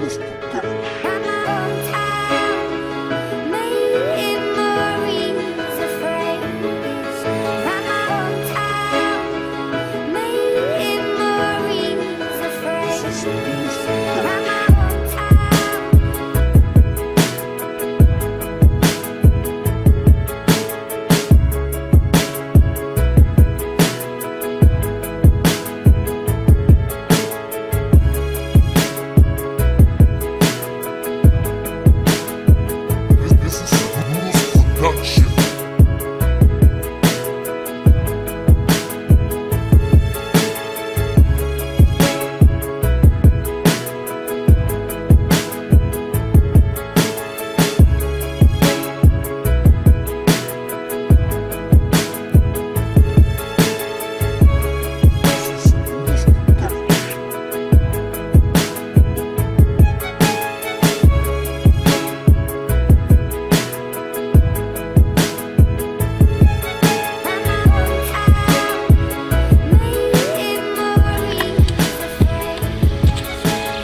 buscar lunch.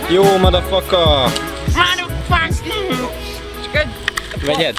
Jó, motherfucker! Motherfucker! Vegyed?